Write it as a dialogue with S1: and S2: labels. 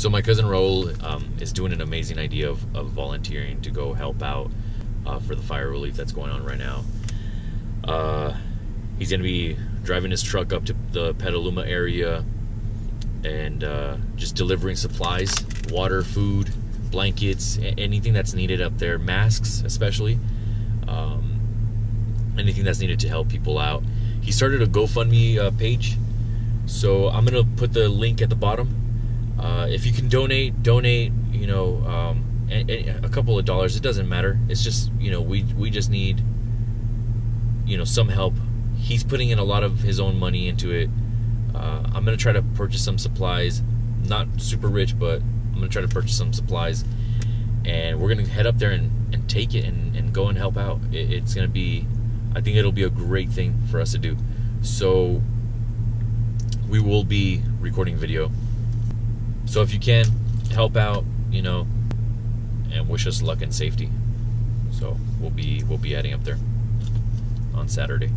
S1: So my cousin Raul um, is doing an amazing idea of, of volunteering to go help out uh, for the fire relief that's going on right now. Uh, he's going to be driving his truck up to the Petaluma area and uh, just delivering supplies, water, food, blankets, anything that's needed up there, masks especially, um, anything that's needed to help people out. He started a GoFundMe uh, page, so I'm gonna put the link at the bottom. Uh, if you can donate, donate. You know, um, a, a couple of dollars. It doesn't matter. It's just you know we we just need you know some help. He's putting in a lot of his own money into it. Uh, I'm gonna try to purchase some supplies. Not super rich, but I'm gonna try to purchase some supplies, and we're gonna head up there and, and take it and, and go and help out. It, it's gonna be, I think it'll be a great thing for us to do. So we will be recording video. So if you can help out, you know, and wish us luck and safety. So we'll be we'll be heading up there on Saturday.